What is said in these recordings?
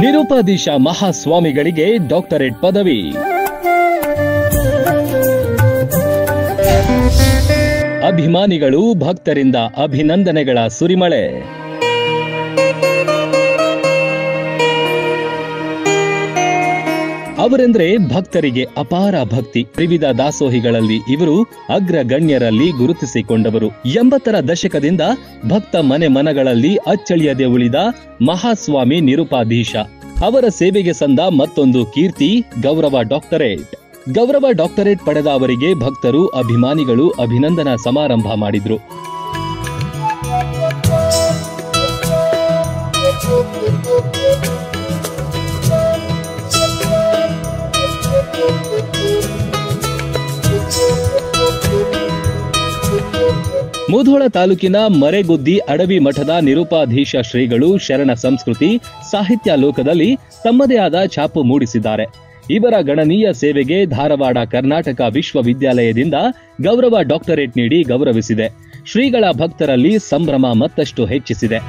ನಿರುಪಾಧೀಶ ಮಹಾಸ್ವಾಮಿಗಳಿಗೆ doctorate ಪದವಿ. ಅಭಿಮಾನಿಗಳು ಭಕ್ತರಿಂದ ಅಭಿನಂದನೆಗಳ ಸುರಿಮಳೆ. ಅವರೆಂದ್ರೆ ಭಕ್ತರಿಗೆ ಅಪಾರ ಭಕ್ತಿ. ತ್ರಿವಿಧ ದಾಸೋಹಿಗಳಲ್ಲಿ ಇವರು ಅಗ್ರಗಣ್ಯರಲ್ಲಿ ಗುರುತಿಸಿಕೊಂಡವರು. ಎಂಬತ್ತರ ದಶಕದಿಂದ ಭಕ್ತ ಮನೆ ಮನಗಳಲ್ಲಿ ಅಚ್ಚಳಿಯದೆ ಉಳಿದ ಮಹಾಸ್ವಾಮಿ ನಿರುಪಾಧೀಶ. ಅವರ ಸೇವೆಗೆ ಸಂದ ಮತ್ತೊಂದು ಕೀರ್ತಿ, ಗೌರವ ಡಾಕ್ಟರೇಟ್. ಗೌರವ ಡಾಕ್ಟರೇಟ್ ಪಡೆದ ಅವರಿಗೆ ಭಕ್ತರು, ಅಭಿಮಾನಿಗಳು ಅಭಿನಂದನಾ ಸಮಾರಂಭ ಮಾಡಿದ್ರು. ಮುಧೋಳ ತಾಲೂಕಿನ ಮರೆಗುದ್ದಿ ಅಡವಿ ಮಠದ ನಿರುಪಾಧೀಶ ಶ್ರೀಗಳು ಶರಣ ಸಂಸ್ಕೃತಿ ಸಾಹಿತ್ಯ ಲೋಕದಲ್ಲಿ ತಮ್ಮದೇ ಆದ ಛಾಪು ಮೂಡಿಸಿದ್ದಾರೆ. ಇವರ ಗಣನೀಯ ಸೇವೆಗೆ ಧಾರವಾಡ ಕರ್ನಾಟಕ ವಿಶ್ವವಿದ್ಯಾಲಯದಿಂದ ಗೌರವ ಡಾಕ್ಟರೇಟ್ ನೀಡಿ ಗೌರವಿಸಿದೆ. ಶ್ರೀಗಳ ಭಕ್ತರಲ್ಲಿ ಸಂಭ್ರಮ ಮತ್ತಷ್ಟು ಹೆಚ್ಚಿಸಿದೆ.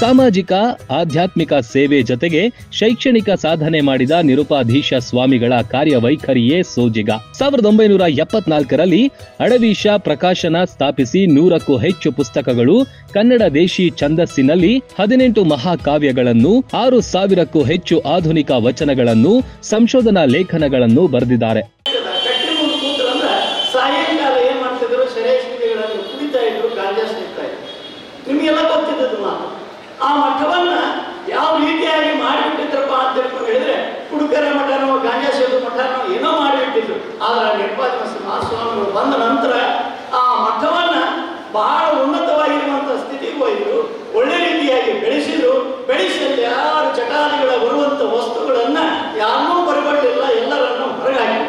ಸಾಮಾಜಿಕ, ಆಧ್ಯಾತ್ಮಿಕ ಸೇವೆ ಜೊತೆಗೆ ಶೈಕ್ಷಣಿಕ ಸಾಧನೆ ಮಾಡಿದ ನಿರುಪಾಧೀಶ ಸ್ವಾಮಿಗಳ ಕಾರ್ಯವೈಖರಿಯೇ ಸೋಜಿಗ. ಸಾವಿರದ ಒಂಬೈನೂರ ಎಪ್ಪತ್ನಾಲ್ಕರಲ್ಲಿ ಅಡವೀಶ ಪ್ರಕಾಶನ ಸ್ಥಾಪಿಸಿ ನೂರಕ್ಕೂ ಹೆಚ್ಚು ಪುಸ್ತಕಗಳು ಕನ್ನಡ ದೇಶಿ ಛಂದಸ್ಸಿನಲ್ಲಿ ಹದಿನೆಂಟು ಮಹಾಕಾವ್ಯಗಳನ್ನು, ಆರು ಸಾವಿರಕ್ಕೂ ಹೆಚ್ಚು ಆಧುನಿಕ ವಚನಗಳನ್ನು, ಸಂಶೋಧನಾ ಲೇಖನಗಳನ್ನು ಬರೆದಿದ್ದಾರೆ. ಆ ಮಠವನ್ನ ಯಾವ ರೀತಿಯಾಗಿ ಮಾಡಿಬಿಟ್ಟಿದ್ರಪ್ಪ ಅಂತ ಹೇಳಿದ್ರೆ ಕುಡುಕರ ಮಠನೋ ಗಾಂಜಾ ಸೇತು ಮಠನೋ ಏನೋ ಮಾಡಿಬಿಟ್ಟಿದ್ರು ಆದ್ರೆ ನಿರ್ಪಾದ ಮಹಾಸ್ವಾಮಿಗಳು ಬಂದ ನಂತರ ಆ ಮಠವನ್ನ ಬಹಳ ಉನ್ನತವಾಗಿರುವಂತ ಸ್ಥಿತಿಗೆ ಹೋಯಿತು ಒಳ್ಳೆ ರೀತಿಯಾಗಿ ಬೆಳೆಸಿದ್ರು. ಬೆಳೆಸಿ ಯಾರು ಚಟಾರಿಗಳ ಬರುವಂತ ವಸ್ತುಗಳನ್ನ ಯಾರನ್ನೂ ಬರಬಾರ್ದಿಲ್ಲ ಎಲ್ಲರನ್ನು ಹೊರಗಾಗಿ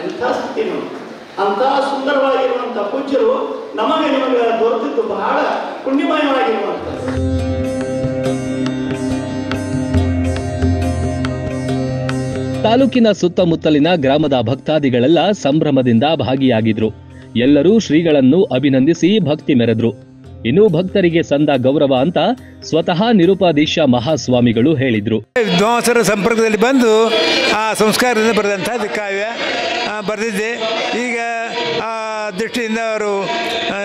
ಎಂಥ ಸ್ಥಿತಿ ಅಂತ ಅಂಥ ಸುಂದರವಾಗಿರುವಂಥ ಪೂಜ್ಯರು ನಮಗೆ ನಿಮಗೆ ದೊರೆತಿದ್ದು ಬಹಳ ಪುಣ್ಯಮಯವಾಗಿರುವಂಥದ್ದು. ತಾಲೂಕಿನ ಸುತ್ತಮುತ್ತಲಿನ ಗ್ರಾಮದ ಭಕ್ತಾದಿಗಳೆಲ್ಲ ಸಂಭ್ರಮದಿಂದ ಭಾಗಿಯಾಗಿದ್ರು. ಎಲ್ಲರೂ ಶ್ರೀಗಳನ್ನು ಅಭಿನಂದಿಸಿ ಭಕ್ತಿ ಮೆರೆದ್ರು. ಇನ್ನು ಭಕ್ತರಿಗೆ ಸಂದ ಗೌರವ ಅಂತ ಸ್ವತಃ ನಿರುಪಾಧೀಶ ಮಹಾಸ್ವಾಮಿಗಳು ಹೇಳಿದ್ರು. ವಿದ್ವಾಂಸರ ಸಂಪರ್ಕದಲ್ಲಿ ಬಂದು ಆ ಸಂಸ್ಕಾರದಿಂದ ಬರೆದಂಥ ಕಾವ್ಯ ಬರೆದಿದ್ದೆ. ಈಗ ಆ ದೃಷ್ಟಿಯಿಂದ ಅವರು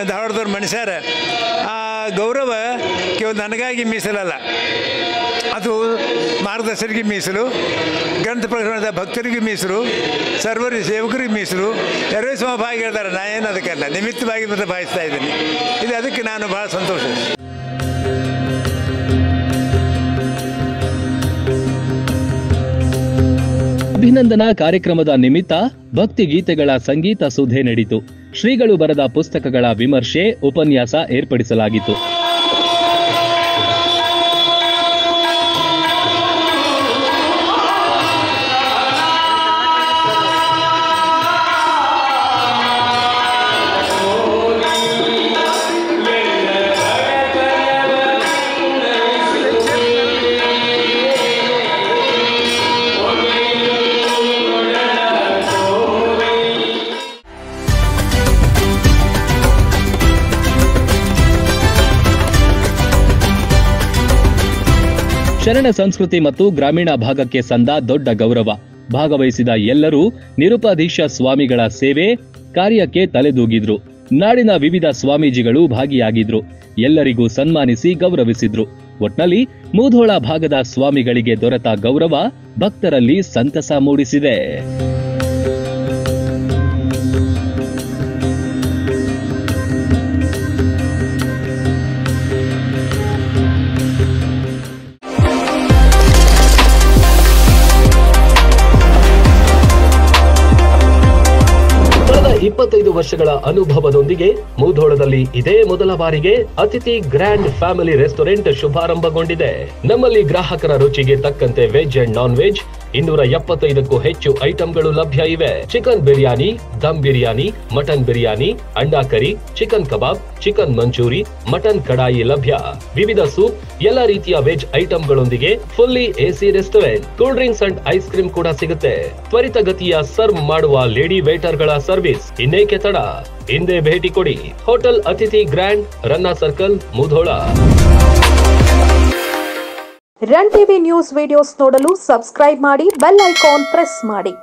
ಧಾರವಾಡದವ್ರು ಮನುಷ್ಯರ ಆ ಗೌರವ ಕೇವಲ ನನಗಾಗಿ ಮೀಸಲಲ್ಲ. ಅದು ಮಾರ್ಗದರ್ಶರಿಗೆ ಮೀಸಲು, ಗ್ರಂಥ ಪ್ರಕರಣದ ಭಕ್ತರಿಗೆ ಮೀಸಲು, ಸರ್ವರಿ ಸೇವಕರಿಗೆ ಮೀಸಲು ಎರಡೇ ಭಾಗಿ ಹೇಳ್ತಾರೆ ನಾನು ಅದಕ್ಕಲ್ಲ, ನಿಮಿತ್ತವಾಗಿ ಮತ್ತೆ ಭಾವಿಸ್ತಾ ಇದ್ದೀನಿ. ಇದು ಅದಕ್ಕೆ ನಾನು ಭಾಳ ಸಂತೋಷ. ಅಭಿನಂದನಾ ಕಾರ್ಯಕ್ರಮದ ನಿಮಿತ್ತ ಭಕ್ತಿ ಗೀತೆಗಳ ಸಂಗೀತ ಸುಧೆ ನಡೆಯಿತು ಶ್ರೀಗಳು ಬರೆದ ಪುಸ್ತಕಗಳ ವಿಮರ್ಶೆ, ಉಪನ್ಯಾಸ ಏರ್ಪಡಿಸಲಾಗಿತ್ತು. ಶರಣ ಸಂಸ್ಕೃತಿ ಮತ್ತು ಗ್ರಾಮೀಣ ಭಾಗಕ್ಕೆ ಸಂದ ದೊಡ್ಡ ಗೌರವ. ಭಾಗವಹಿಸಿದ ಎಲ್ಲರೂ ನಿರುಪಾಧೀಶ ಸ್ವಾಮಿಗಳ ಸೇವೆ ಕಾರ್ಯಕ್ಕೆ ತಲೆದೂಗಿದ್ರು. ನಾಡಿನ ವಿವಿಧ ಸ್ವಾಮೀಜಿಗಳು ಭಾಗಿಯಾಗಿದ್ರು. ಎಲ್ಲರಿಗೂ ಸನ್ಮಾನಿಸಿ ಗೌರವಿಸಿದ್ರು. ಒಟ್ನಲ್ಲಿ ಮೂಧೋಳ ಭಾಗದ ಸ್ವಾಮಿಗಳಿಗೆ ದೊರೆತ ಗೌರವ ಭಕ್ತರಲ್ಲಿ ಸಂತಸ ಮೂಡಿಸಿದೆ. ಇಪ್ಪತ್ತೈದು ವರ್ಷಗಳ ಅನುಭವದೊಂದಿಗೆ ಮೂಧೋಳದಲ್ಲಿ ಇದೇ ಮೊದಲ ಬಾರಿಗೆ ಅತಿಥಿ ಗ್ರ್ಯಾಂಡ್ ಫ್ಯಾಮಿಲಿ ರೆಸ್ಟೋರೆಂಟ್ ಶುಭಾರಂಭಗೊಂಡಿದೆ. ನಮ್ಮಲ್ಲಿ ಗ್ರಾಹಕರ ರುಚಿಗೆ ತಕ್ಕಂತೆ ವೆಜ್ ಅಂಡ್ ನಾನ್ ವೆಜ್ ಇನ್ನೂರ ಎಪ್ಪತ್ತೈದಕ್ಕೂ ಹೆಚ್ಚು ಐಟಂಗಳು ಲಭ್ಯ ಇವೆ. Chicken biryani, dum biryani, mutton biryani, anda curry, chicken kebab, chicken Manchurian, mutton kadai ಲಭ್ಯ. ವಿವಿಧ ಸೂಪ್, ಎಲ್ಲ ರೀತಿಯ veg ಐಟಂಗಳೊಂದಿಗೆ fully AC restaurant. Cool drinks and ice cream ಕೂಡ ಸಿಗುತ್ತೆ. ತ್ವರಿತಗತಿಯ ಸರ್ವ್ ಮಾಡುವ ಲೇಡಿ ವೇಟರ್ಗಳ ಸರ್ವಿಸ್ ಇನ್ನೇಕೆ ತಡ? ಹಿಂದೆ ಭೇಟಿ ಕೊಡಿ. Hotel Atithi grand, Ranna circle, Mudhol. Run TV news videos ನೋಡಲು ಸಬ್ಸ್ಕ್ರೈಬ್ ಮಾಡಿ ಬೆಲ್ ಐಕಾನ್ ಪ್ರೆಸ್ ಮಾಡಿ.